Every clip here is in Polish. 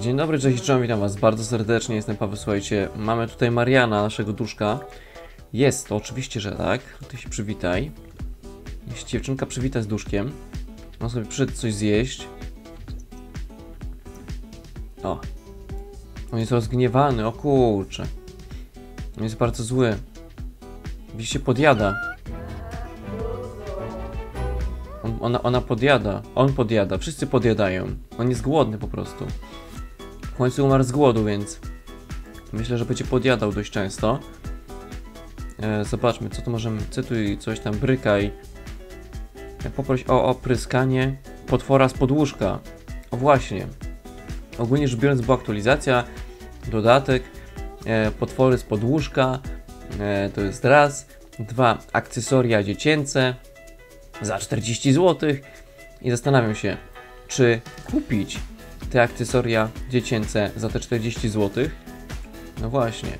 Dzień dobry, cześć, czołem, witam was bardzo serdecznie, jestem Paweł, słuchajcie, mamy tutaj Mariana, naszego duszka. Jest, to oczywiście, że tak, ty się przywitaj. Jeśli dziewczynka przywita z duszkiem, on sobie przyszedł coś zjeść. O. On jest rozgniewany, o kurcze. On jest bardzo zły. Widzicie, podjada. On, ona, ona podjada, on podjada, wszyscy podjadają. On jest głodny po prostu. Końcu umarł z głodu, więc myślę, że będzie podjadał dość często. E, zobaczmy, co tu możemy, cytuj coś tam, brykaj. Poproś o opryskanie potwora z podłóżka. O właśnie. Ogólnie rzecz biorąc była aktualizacja, dodatek, e, potwory z podłóżka, e, to jest raz. Dwa, akcesoria dziecięce za 40 zł. I zastanawiam się, czy kupić te akcesoria dziecięce za te 40 zł? No właśnie.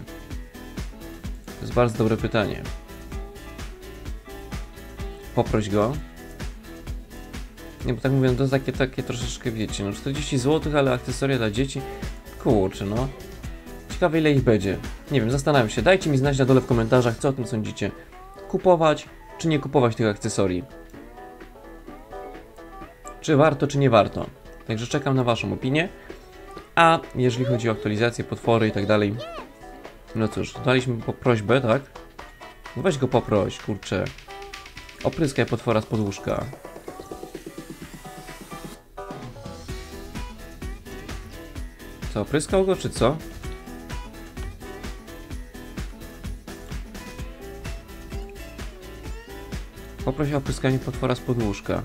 To jest bardzo dobre pytanie. Poproś go. Nie, bo tak mówię, no to jest takie, takie troszeczkę, wiecie, no 40 zł, ale akcesoria dla dzieci. Kurczę, no. Ciekawe ile ich będzie. Nie wiem, zastanawiam się. Dajcie mi znać na dole w komentarzach, co o tym sądzicie. Kupować, czy nie kupować tych akcesorii? Czy warto, czy nie warto? Także czekam na Waszą opinię. A jeżeli chodzi o aktualizację, potwory i tak dalej, no cóż, daliśmy po prośbę, tak? No weź go poproś, kurczę. Opryskaj potwora z podłóżka. Co, opryskał go, czy co? Poproś o opryskanie potwora z podłóżka.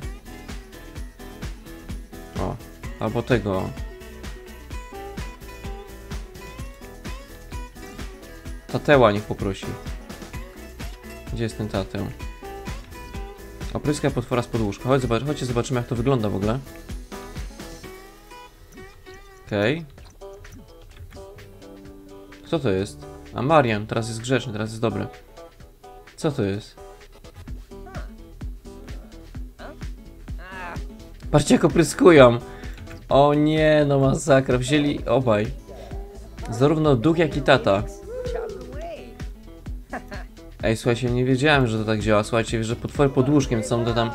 Albo tego. Tateła niech poprosi. Gdzie jest ten tateł? Opryskaj potwora z podłóżka. Chodź, zobacz, chodźcie, zobaczymy jak to wygląda w ogóle. Okej. Kto to jest? A Marian, teraz jest grzeczny, teraz jest dobry. Co to jest? Patrzcie jak opryskują. O nie, no masakra. Wzięli obaj. Zarówno duch jak i tata. Ej, słuchajcie, nie wiedziałem, że to tak działa. Słuchajcie, że potwory pod łóżkiem są to tam...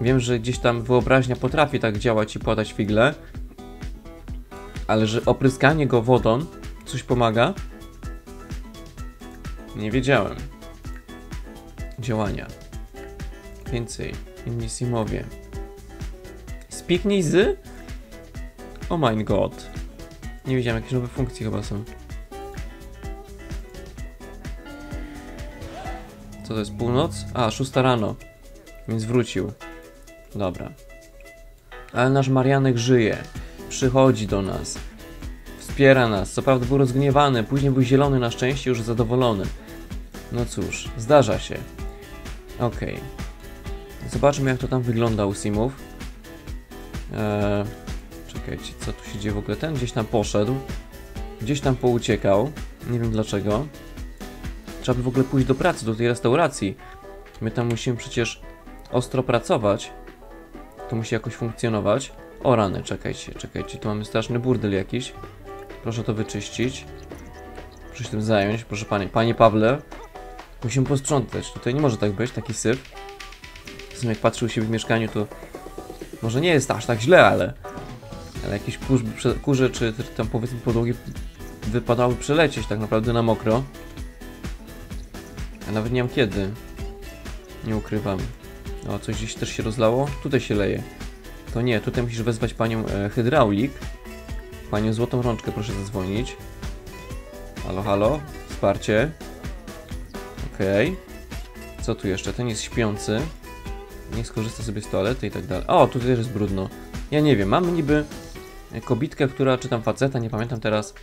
Wiem, że gdzieś tam wyobraźnia potrafi tak działać i podać figle. Ale że opryskanie go wodą coś pomaga? Nie wiedziałem. Działania. Więcej. Inni simowie. Spiknij z? Oh my god. Nie wiedziałem, jakieś nowe funkcje chyba są. Co to jest? Północ? A, 6 rano. Więc wrócił. Dobra. Ale nasz Marianek żyje. Przychodzi do nas. Wspiera nas. Co prawda był rozgniewany, później był zielony na szczęście, już zadowolony. No cóż, zdarza się. Okej. Zobaczmy jak to tam wygląda u Simów. Eee, czekajcie, co tu się dzieje w ogóle? Ten gdzieś tam poszedł. Gdzieś tam pouciekał. Nie wiem dlaczego. Trzeba by w ogóle pójść do pracy, do tej restauracji. My tam musimy przecież ostro pracować. To musi jakoś funkcjonować. O rany, czekajcie, czekajcie. Tu mamy straszny burdel jakiś. Proszę to wyczyścić. Proszę się tym zająć, proszę panie. Panie Pawle, musimy posprzątać. Tutaj nie może tak być, taki syf. Sumie jak patrzył się w mieszkaniu, to może nie jest aż tak źle, ale... Ale jakieś kurze, czy tam powiedzmy podłogi wypadały przelecieć tak naprawdę na mokro. Ja nawet nie mam kiedy. Nie ukrywam. O, coś gdzieś też się rozlało? Tutaj się leje. To nie, tutaj musisz wezwać panią e, hydraulik. Panią złotą rączkę proszę zadzwonić. Halo, halo? Wsparcie. Okej. Co tu jeszcze? Ten jest śpiący. Niech skorzysta sobie z toalety i tak dalej. O, tutaj też jest brudno. Ja nie wiem, mamy niby kobitkę, która, czy tam faceta, nie pamiętam teraz,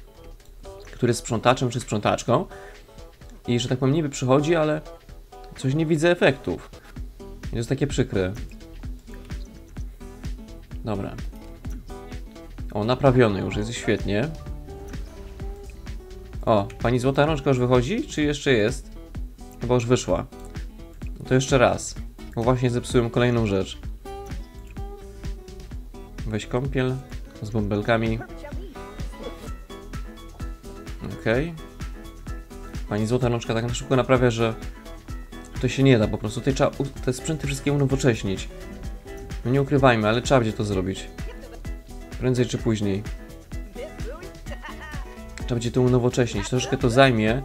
który jest sprzątaczem czy sprzątaczką. I że tak powiem, niby przychodzi, ale coś nie widzę efektów. Jest takie przykre. Dobra. O, naprawiony już, jest świetnie. O, pani złota rączka już wychodzi, czy jeszcze jest? Chyba już wyszła. No to jeszcze raz. Bo właśnie zepsułem kolejną rzecz. Weź kąpiel z bąbelkami. Okej. Pani Złota Rączka tak na szybko naprawia, że to się nie da po prostu. Tutaj trzeba te sprzęty wszystkie unowocześnić. No nie ukrywajmy, ale trzeba będzie to zrobić. Prędzej czy później. Trzeba będzie to unowocześnić. Troszkę to zajmie,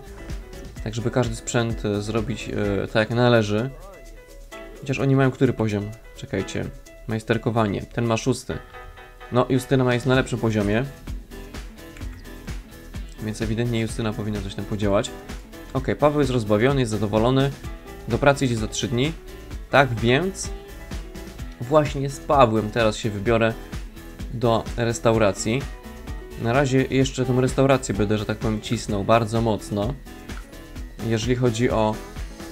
tak żeby każdy sprzęt e, zrobić e, tak jak należy. Chociaż oni mają który poziom? Czekajcie. Majsterkowanie. Ten ma szósty. No, Justyna ma jest na lepszym poziomie. Więc ewidentnie Justyna powinna coś tam podziałać. Ok, Paweł jest rozbawiony, jest zadowolony. Do pracy idzie za 3 dni. Tak więc właśnie z Pawłem teraz się wybiorę do restauracji. Na razie jeszcze tą restaurację będę, że tak powiem, cisnął bardzo mocno. Jeżeli chodzi o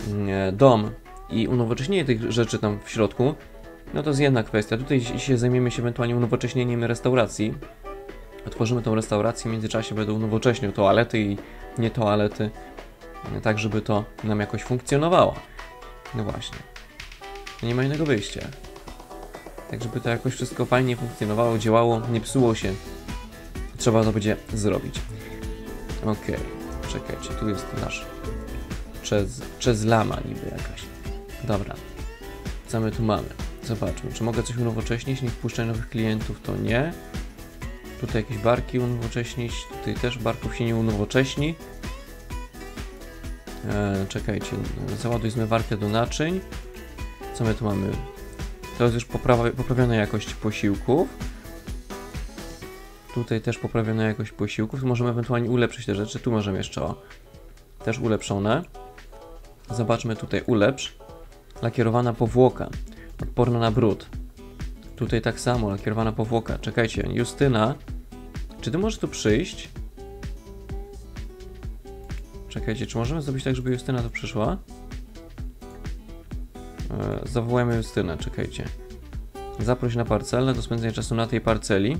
mm, dom i unowocześnienie tych rzeczy tam w środku, no to jest jedna kwestia. Tutaj się zajmiemy się ewentualnie unowocześnieniem restauracji. Otworzymy tą restaurację, w międzyczasie będę unowocześniał toalety i nie toalety, tak żeby to nam jakoś funkcjonowało. No właśnie. Nie ma innego wyjścia. Tak żeby to jakoś wszystko fajnie funkcjonowało, działało, nie psuło się. Trzeba to będzie zrobić. Okej, czekajcie, tu jest nasz przez, przez lama niby jakaś. Dobra. Co my tu mamy? Zobaczmy, czy mogę coś unowocześnić, nie wpuszczać nowych klientów, to nie. Tutaj jakieś barki unowocześnić, tutaj też barków się nie unowocześni. E, czekajcie, załaduj zmywarkę do naczyń. Co my tu mamy? To jest już poprawa, poprawiona jakość posiłków. Tutaj też poprawiona jakość posiłków. Tu możemy ewentualnie ulepszyć te rzeczy. Tu możemy jeszcze o. Też ulepszone. Zobaczmy tutaj ulepsz. Lakierowana powłoka. Odporna na brud. Tutaj tak samo, lakierowana powłoka. Czekajcie, Justyna. Czy ty możesz tu przyjść? Czekajcie, czy możemy zrobić tak, żeby Justyna tu przyszła? E, zawołajmy Justynę, czekajcie. Zaproś na parcelę do spędzenia czasu na tej parceli.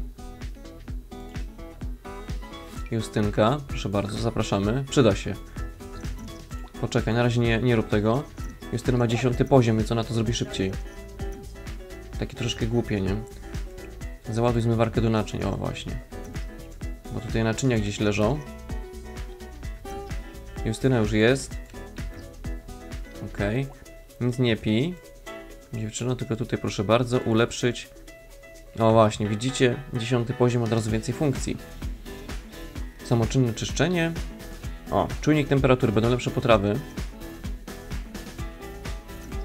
Justynka, proszę bardzo, zapraszamy. Przyda się. Poczekaj, na razie nie, nie rób tego. Justyna ma dziesiąty poziom, więc ona to zrobi szybciej. Takie troszkę głupie, nie? Załaduj zmywarkę do naczyń, o właśnie. Bo tutaj naczynia gdzieś leżą. Justyna już jest. Okej. Nic nie pij. Dziewczyno, tylko tutaj proszę bardzo, ulepszyć. O właśnie, widzicie? Dziesiąty poziom, od razu więcej funkcji. Samoczynne czyszczenie. O, czujnik temperatury, będą lepsze potrawy.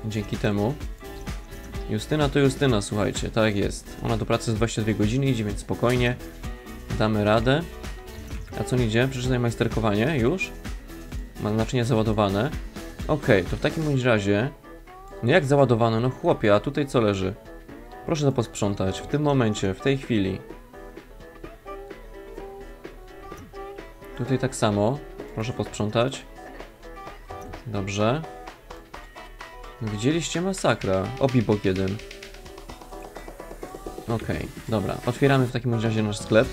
Dzięki temu. Justyna to Justyna, słuchajcie, tak jest. Ona do pracy z 22 godziny idzie, więc spokojnie. Damy radę. A co nie idzie? Przeczytaj majsterkowanie, już. Ma naczynia załadowane. Okej, to w takim bądź razie... No jak załadowane? No chłopie, a tutaj co leży? Proszę to posprzątać, w tym momencie, w tej chwili. Tutaj tak samo. Proszę posprzątać. Dobrze. Widzieliście masakra. Obibok jeden. Okej, dobra. Otwieramy w takim razie nasz sklep.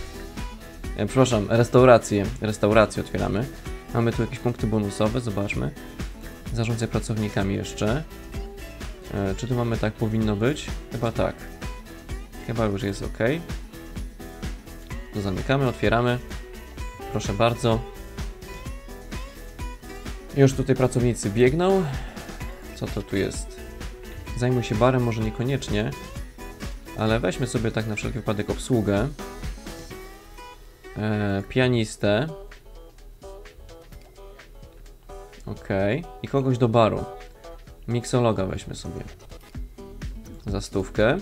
E, przepraszam, restaurację. Restaurację otwieramy. Mamy tu jakieś punkty bonusowe, zobaczmy. Zarządzaj pracownikami jeszcze. E, czy tu mamy tak powinno być? Chyba tak. Chyba już jest ok. To zamykamy, otwieramy. Proszę bardzo. Już tutaj pracownicy biegną. Co to tu jest? Zajmuj się barem, może niekoniecznie. Ale weźmy sobie tak na wszelki wypadek obsługę. E, pianistę. Okej. I kogoś do baru. Miksologa weźmy sobie. Za stówkę.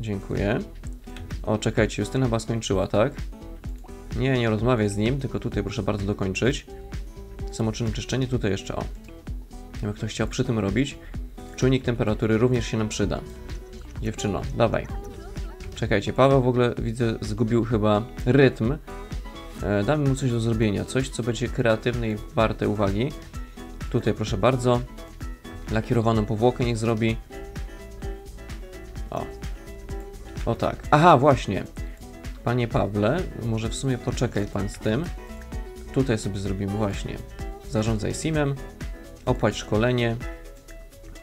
Dziękuję. O, czekajcie, Justyna chyba skończyła, tak? Nie, nie rozmawiaj z nim, tylko tutaj proszę bardzo dokończyć. Samoczynne czyszczenie, tutaj jeszcze o. Jakby ktoś chciał przy tym robić. Czujnik temperatury również się nam przyda. Dziewczyno, dawaj. Czekajcie, Paweł w ogóle widzę zgubił chyba rytm. E, damy mu coś do zrobienia, coś co będzie kreatywne i warte uwagi. Tutaj proszę bardzo. Lakierowaną powłokę niech zrobi. O. O tak. Aha, właśnie. Panie Pawle, może w sumie poczekaj pan z tym. Tutaj sobie zrobimy właśnie. Zarządzaj SIM-em. Opłać szkolenie.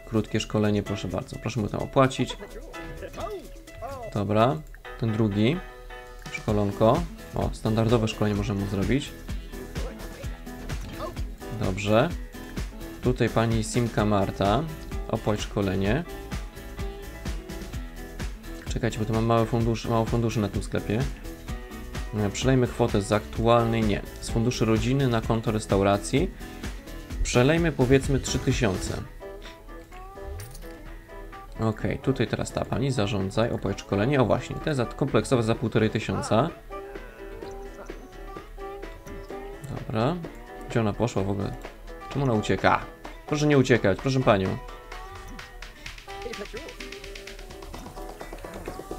Krótkie szkolenie, proszę bardzo. Proszę mu tam opłacić. Dobra. Ten drugi. Szkolonko. O, standardowe szkolenie możemy mu zrobić. Dobrze. Tutaj pani Simka Marta. Opłać szkolenie. Czekajcie, bo tu mam małe fundusze, mało funduszy na tym sklepie. E, Przelejmy kwotę z aktualnej, nie, z funduszy rodziny na konto restauracji. Przelejmy powiedzmy 3000. Okej, tutaj teraz ta pani, zarządzaj, opłać szkolenie. O właśnie, ten za, kompleksowe za 1500. Dobra. Gdzie ona poszła w ogóle? Czemu ona ucieka? Proszę nie uciekać, proszę panią.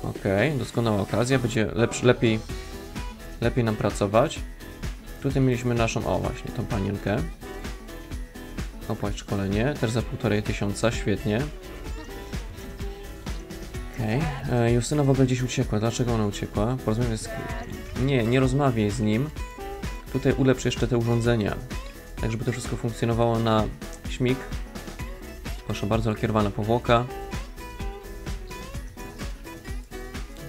Okej, doskonała okazja, będzie lepszy, lepiej, lepiej nam pracować. Tutaj mieliśmy naszą, o właśnie, tą panienkę. Opłać szkolenie, też za półtorej tysiąca, świetnie. Okej, okay. Justyna w ogóle gdzieś uciekła, dlaczego ona uciekła? Porozmawiaj z... Nie, nie rozmawiaj z nim. Tutaj ulepsz jeszcze te urządzenia, tak żeby to wszystko funkcjonowało na śmig. Proszę bardzo, lakierowana powłoka.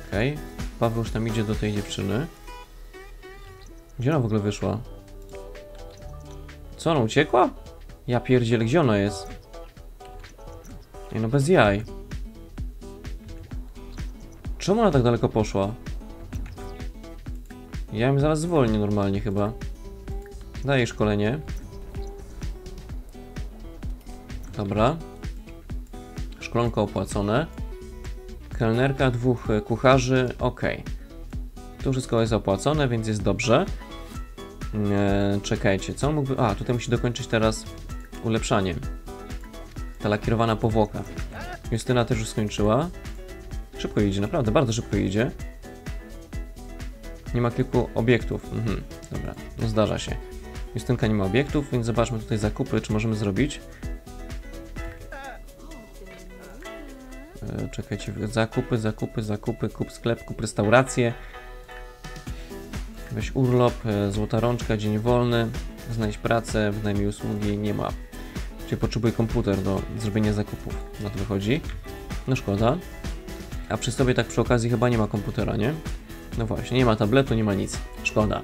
Okej. Okay. Paweł już tam idzie do tej dziewczyny. Gdzie ona w ogóle wyszła? Co, ona uciekła? Ja pierdzielę, gdzie ona jest? Nie no, bez jaj. Czemu ona tak daleko poszła? Ja ją zaraz zwolnię normalnie chyba. Daję szkolenie. Dobra. Szkolonko opłacone. Kelnerka, dwóch e, kucharzy, ok. Tu wszystko jest opłacone, więc jest dobrze. Eee, czekajcie, co mógłby... A, tutaj musi dokończyć teraz ulepszanie. Ta lakierowana powłoka. Justyna też już skończyła. Szybko idzie, naprawdę, bardzo szybko idzie. Nie ma kilku obiektów. Mhm, dobra, no zdarza się. Justynka nie ma obiektów, więc zobaczmy tutaj zakupy, czy możemy zrobić. E, czekajcie, zakupy, zakupy, zakupy, kup sklep, kup restaurację. Weź urlop, e, złota rączka, dzień wolny, znajdź pracę, wynajmij usługi, nie ma. Czyli potrzebuję komputer do zrobienia zakupów, na to wychodzi. No szkoda. A przy sobie tak przy okazji chyba nie ma komputera, nie? No właśnie, nie ma tabletu, nie ma nic. Szkoda.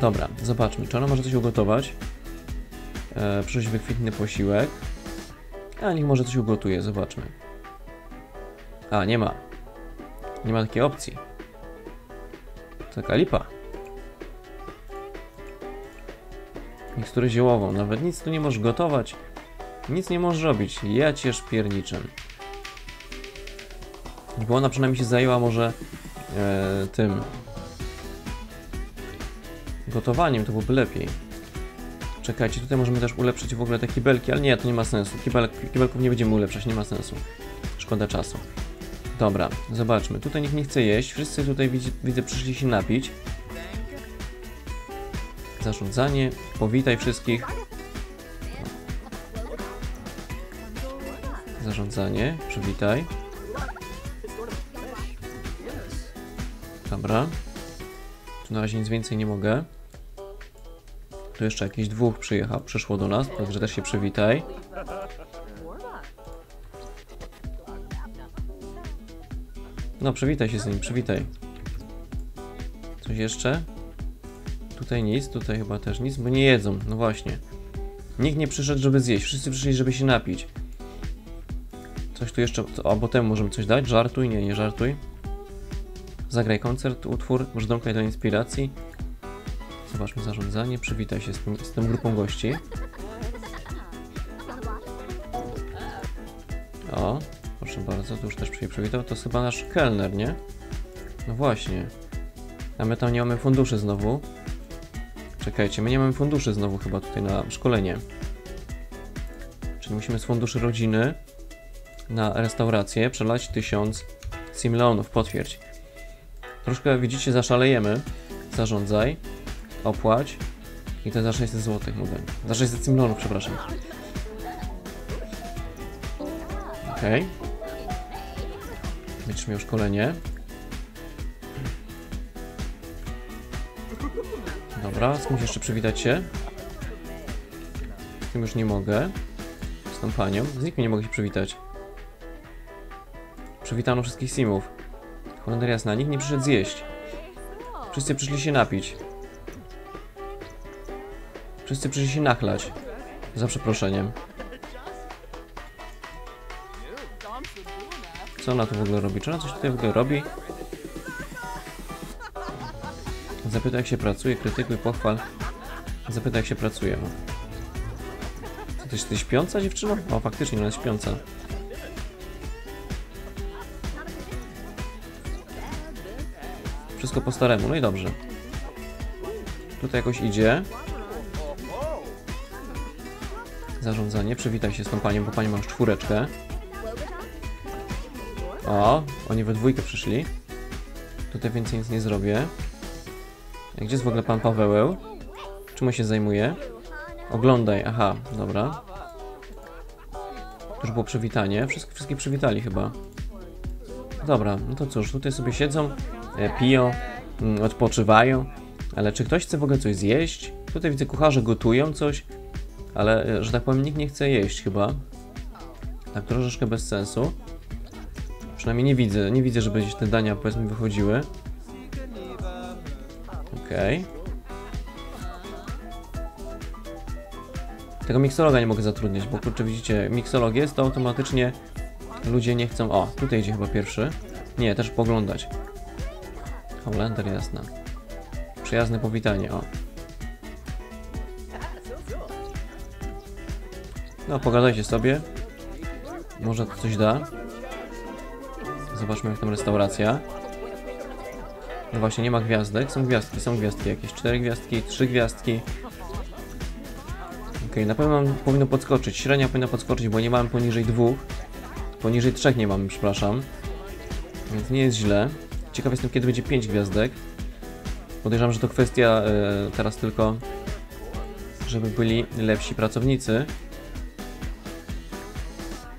Dobra, zobaczmy, czy ona może coś ugotować. E, przyjść wykwitny posiłek. A niech może coś ugotuje, zobaczmy. A, nie ma. Nie ma takiej opcji. Taka lipa. Miksturę ziołową. Nawet nic tu nie możesz gotować. Nic nie możesz robić. Ja cię szpierniczę. Bo ona przynajmniej się zajęła może e, tym gotowaniem, to byłoby lepiej. Czekajcie, tutaj możemy też ulepszyć w ogóle te kibelki, ale nie, to nie ma sensu. Kibel, kibelków nie będziemy ulepszać, nie ma sensu. Szkoda czasu. Dobra, zobaczmy. Tutaj nikt nie chce jeść. Wszyscy tutaj widzę, widzę przyszli się napić. Zarządzanie. Powitaj wszystkich. Zarządzanie. Przywitaj. Dobra. Tu na razie nic więcej nie mogę. Tu jeszcze jakieś dwóch przyjechał, przyszło do nas, także też się przywitaj. No, przywitaj się z nim, przywitaj. Coś jeszcze? Tutaj nic, tutaj chyba też nic, bo nie jedzą, no właśnie. Nikt nie przyszedł, żeby zjeść, wszyscy przyszli, żeby się napić. Coś tu jeszcze, albo temu możemy coś dać? Żartuj? Nie, nie żartuj. Zagraj koncert, utwór, może domknąć do inspiracji. Zobaczmy zarządzanie, przywitaj się z, tym, z tą grupą gości. O, proszę bardzo, tu już też się przywitał. To jest chyba nasz kelner, nie? No właśnie. A my tam nie mamy funduszy znowu. Czekajcie, my nie mamy funduszy znowu chyba tutaj na szkolenie. Czyli musimy z funduszy rodziny na restaurację przelać 1000 simleonów, potwierdź. Troszkę, widzicie, zaszalejemy. Zarządzaj. Opłać. I to za 600 zł mówię. Za 600 simleonów, przepraszam. Okej. Okay. Będziesz miał szkolenie. Dobra, z jeszcze przywitać się. Z już nie mogę. Z tą panią. Z nikim nie mogę się przywitać. Przywitano wszystkich simów. Holender jasna, nikt nie przyszedł zjeść. Wszyscy przyszli się napić. Wszyscy przyszli się nachlać. Za przeproszeniem. Co ona tu w ogóle robi? Czy ona coś tutaj w ogóle robi? Zapytaj jak się pracuje, krytykuj, pochwal. Zapytaj jak się pracuje. O. Co, ty jesteś śpiąca dziewczyno? O, faktycznie, ona jest śpiąca. Wszystko po staremu, no i dobrze. Tutaj jakoś idzie. Zarządzanie, przywitaj się z tą panią, bo pani ma już czwóreczkę. O, oni we dwójkę przyszli. Tutaj więcej nic nie zrobię. Gdzie jest w ogóle pan Paweł? Czym on się zajmuje? Oglądaj, aha, dobra. To już było przywitanie. Wszystkich, wszystkich przywitali chyba. Dobra, no to cóż, tutaj sobie siedzą, e, piją, mm, odpoczywają. Ale czy ktoś chce w ogóle coś zjeść? Tutaj widzę kucharze gotują coś, ale e, że tak powiem nikt nie chce jeść chyba. Tak troszeczkę bez sensu. Przynajmniej nie widzę, nie widzę, żeby gdzieś te dania powiedzmy wychodziły. Okej. Tego miksologa nie mogę zatrudnić, bo kurczę widzicie, miksolog jest, to automatycznie ludzie nie chcą... O, tutaj idzie chyba pierwszy. Nie, też poglądać. Holender, jasna. Przyjazne powitanie, o. No, pogadajcie sobie. Może to coś da. Zobaczmy jak tam restauracja. No właśnie, nie ma gwiazdek. Są gwiazdki, są gwiazdki jakieś. Cztery gwiazdki, trzy gwiazdki. Okej, na pewno powinno podskoczyć. Średnia powinna podskoczyć, bo nie mamy poniżej dwóch. Poniżej trzech nie mamy, przepraszam. Więc nie jest źle. Ciekaw jestem, kiedy będzie pięć gwiazdek. Podejrzewam, że to kwestia e, teraz tylko, żeby byli lepsi pracownicy.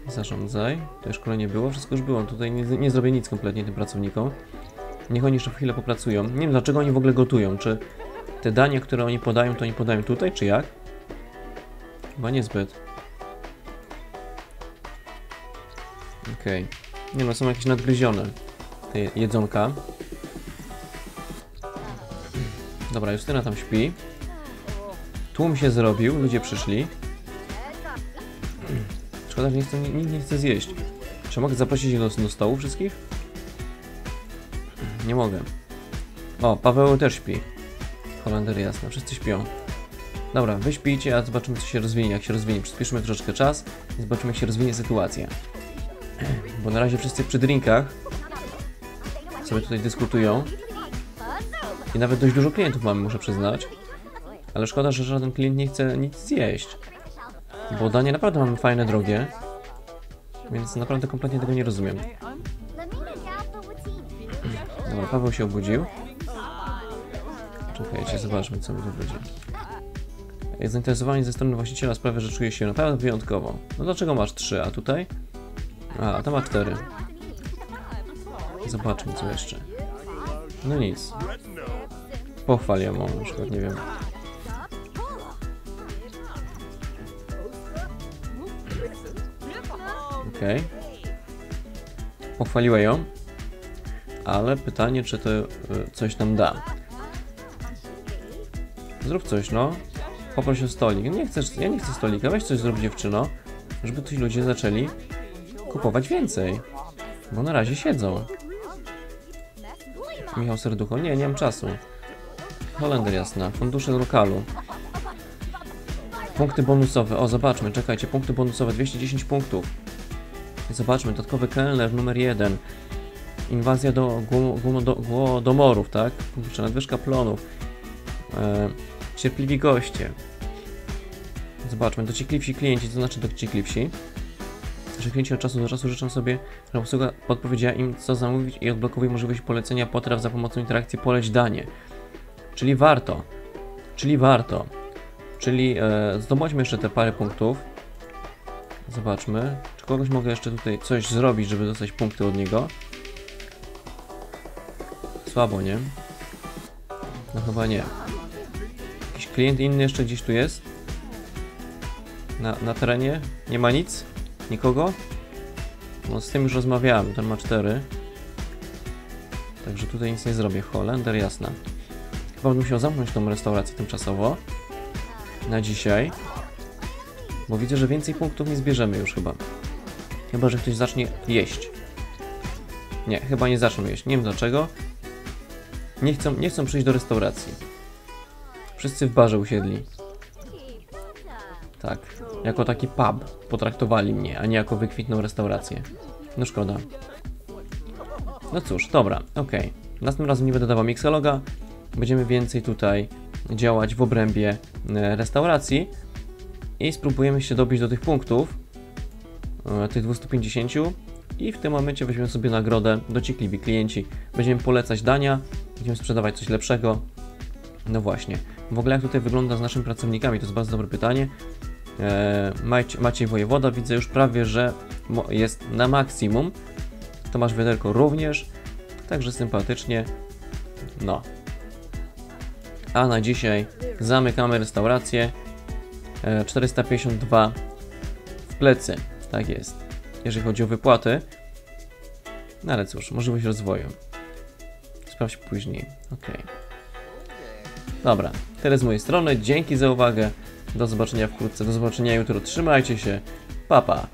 Zarządzaj. To już nie było, wszystko już było. Tutaj nie, nie zrobię nic kompletnie tym pracownikom. Niech oni jeszcze chwilę popracują. Nie wiem dlaczego oni w ogóle gotują. Czy te dania, które oni podają, to oni podają tutaj, czy jak? Chyba niezbyt. Okej. Nie no, są jakieś nadgryzione. Te jedzonka. Dobra, Justyna tam śpi. Tłum się zrobił, ludzie przyszli. Szkoda, że nie chce, nikt nie chce zjeść. Czy mogę zaprosić ich do, do stołu wszystkich? Nie mogę. O, Paweł też śpi. Holender jasna, wszyscy śpią. Dobra, wy śpijcie, a zobaczymy co się rozwinie. Jak się rozwinie, przyspieszymy troszeczkę czas i zobaczymy jak się rozwinie sytuacja. Bo na razie wszyscy przy drinkach sobie tutaj dyskutują. I nawet dość dużo klientów mamy, muszę przyznać. Ale szkoda, że żaden klient nie chce nic zjeść. Bo danie naprawdę mamy fajne, drogie. Więc naprawdę kompletnie tego nie rozumiem. Dobra, Paweł się obudził. Czekajcie, zobaczmy co mi tu będzie. Jak zainteresowanie ze strony właściciela sprawia, że czuje się naprawdę wyjątkowo. No dlaczego masz trzy, a tutaj? A, a to ma cztery. Zobaczmy co jeszcze. No nic. Pochwal ją, na przykład, nie wiem. Okej. Okay. Pochwaliła ją. Ale pytanie, czy to y, coś nam da. Zrób coś, no. Poproś o stolik. Nie chcesz, ja nie chcę stolika, weź coś zrób dziewczyno, żeby ci ludzie zaczęli kupować więcej. Bo na razie siedzą. Michał Serducho, nie, nie mam czasu. Holender jasna, fundusze lokalu. Punkty bonusowe, o zobaczmy, czekajcie, punkty bonusowe, 210 punktów. Zobaczmy, dodatkowy kelner numer 1. Inwazja do, do głodomorów, tak? Kurczę, nadwyżka plonów. E, cierpliwi goście. Zobaczmy, dociekliwsi klienci, co znaczy dociekliwsi? Że klienci od czasu do czasu życzą sobie, że obsługa podpowiedziała im, co zamówić i odblokowuje możliwość polecenia potraw za pomocą interakcji poleć danie. Czyli warto. Czyli warto. Czyli e, zdobądźmy jeszcze te parę punktów. Zobaczmy, czy kogoś mogę jeszcze tutaj coś zrobić, żeby dostać punkty od niego. Słabo, nie? No chyba nie. Jakiś klient inny jeszcze gdzieś tu jest? Na, na terenie? Nie ma nic? Nikogo? No z tym już rozmawiałem, ten ma cztery. Także tutaj nic nie zrobię. Holender, jasna. Chyba bym musiał zamknąć tą restaurację tymczasowo. na dzisiaj. Bo widzę, że więcej punktów nie zbierzemy już chyba. Chyba, że ktoś zacznie jeść. Nie, chyba nie zaczną jeść. Nie wiem dlaczego. Nie chcą, nie chcą przyjść do restauracji. Wszyscy w barze usiedli. Tak. Jako taki pub potraktowali mnie, a nie jako wykwitną restaurację. No szkoda. No cóż, dobra, okej. Następnym razem nie będę dawał mixologa. Będziemy więcej tutaj działać w obrębie e, restauracji i spróbujemy się dobić do tych punktów, e, tych 250 i w tym momencie weźmiemy sobie nagrodę, dociekliwi klienci. Będziemy polecać dania, będziemy sprzedawać coś lepszego. No właśnie. W ogóle jak tutaj wygląda z naszymi pracownikami, to jest bardzo dobre pytanie. E, Macie- Maciej Wojewoda widzę już prawie, że jest na maksimum. Tomasz Wiaderko również, także sympatycznie. No. A na dzisiaj zamykamy restaurację. E, 452 w plecy. Tak jest. Jeżeli chodzi o wypłaty. No ale cóż, możliwość rozwoju. Sprawdź później. Ok. Dobra, tyle z mojej strony. Dzięki za uwagę. Do zobaczenia wkrótce. Do zobaczenia jutro. Trzymajcie się. Pa, pa.